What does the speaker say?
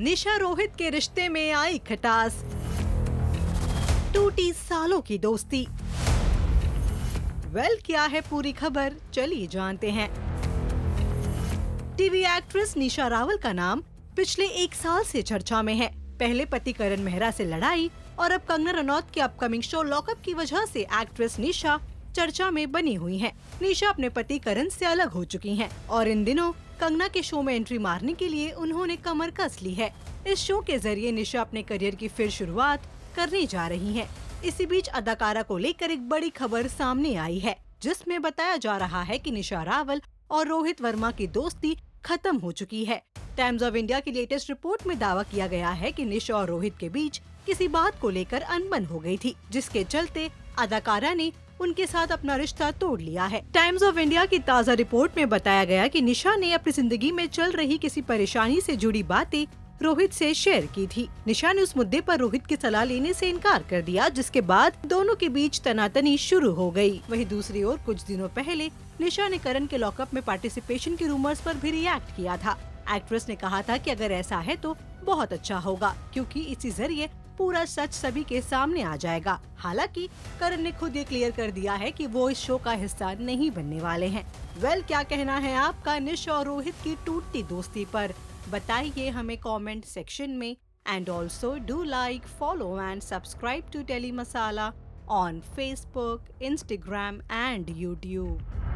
निशा रोहित के रिश्ते में आई खटास। टूटी सालों की दोस्ती। वेल क्या है पूरी खबर? चलिए जानते हैं। टीवी एक्ट्रेस निशा रावल का नाम पिछले एक साल से चर्चा में है। पहले पति करण मेहरा से लड़ाई और अब कंगना रनौत के अपकमिंग शो लॉकअप की वजह से एक्ट्रेस निशा चर्चा में बनी हुई हैं। निशा अपने पति करण से अलग हो चुकी हैं और इन दिनों कंगना के शो में एंट्री मारने के लिए उन्होंने कमर कस ली है इस शो के ज़रिए निशा अपने करियर की फिर शुरुआत करने जा रही हैं। इसी बीच अदाकारा को लेकर एक बड़ी खबर सामने आई है, जिसमें बताया जा रहा है कि निशा रावल और रोहित वर्मा की दोस्ती खत्म हो चुकी है टाइम्स ऑफ़ इंडिया की लेटेस्ट रिपोर्ट में दावा किया गया है कि निशा और रोहित के बीच किसी बात को लेकर अनबन हो गई थी, जिसके चलते अदाकारा ने उनके साथ अपना रिश्ता तोड़ लिया है। टाइम्स ऑफ़ इंडिया की ताज़ा रिपोर्ट में बताया गया कि निशा ने अपनी ज़िंदगी में चल रही किसी परेशानी से जुड़ी बातें रोहित से शेयर की थी। निशा ने उस मुद्दे पर रोहित की सलाह लेने से इनकार कर दिया, जिसके बाद दोनों के बीच तनातनी शुरू हो गई। वहीं दूसरी ओर, कुछ दिनों पहले, निशा ने करण के लॉकअप में पार्टिसिपेशन के रूमर्स पर भी रिएक्ट किया था। एक्ट्रेस ने कहा था कि अगर ऐसा है तो बहुत अच्छा होगा, क्योंकि इसी ज़रिए पूरा सच सभी के सामने आ जाएगा। हालाँकि, करण ने खुद ये क्लियर कर दिया है कि वो इस शो का हिस्सा नहीं बनने वाले हैं। वेल क्या कहना है आपका निश और रोहित की टूटती दोस्ती पर? बताइए हमें कमेंट सेक्शन में। And also do like follow and subscribe to Telly Masala on Facebook Instagram and YouTube